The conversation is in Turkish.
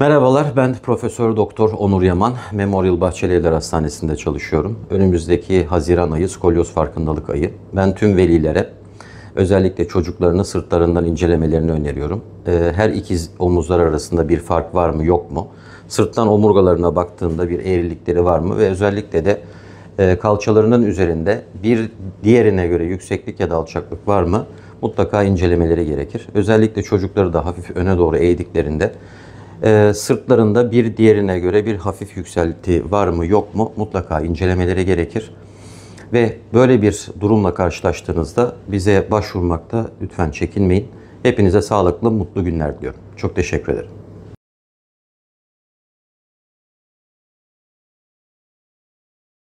Merhabalar, ben Profesör Doktor Onur Yaman, Memorial Bahçelievler Hastanesi'nde çalışıyorum. Önümüzdeki Haziran ayı skolyoz farkındalık ayı. Ben tüm velilere özellikle çocuklarını sırtlarından incelemelerini öneriyorum. Ee, Her ikiz omuzlar arasında bir fark var mı yok mu? Sırttan omurgalarına baktığında bir eğrilikleri var mı? Ve özellikle de e, kalçalarının üzerinde bir diğerine göre yükseklik ya da alçaklık var mı? Mutlaka incelemeleri gerekir. Özellikle çocukları da hafif öne doğru eğdiklerinde ee, sırtlarında bir diğerine göre bir hafif yükselti var mı yok mu mutlaka incelemeleri gerekir. Ve böyle bir durumla karşılaştığınızda bize başvurmakta lütfen çekinmeyin. Hepinize sağlıklı, mutlu günler diliyorum. Çok teşekkür ederim.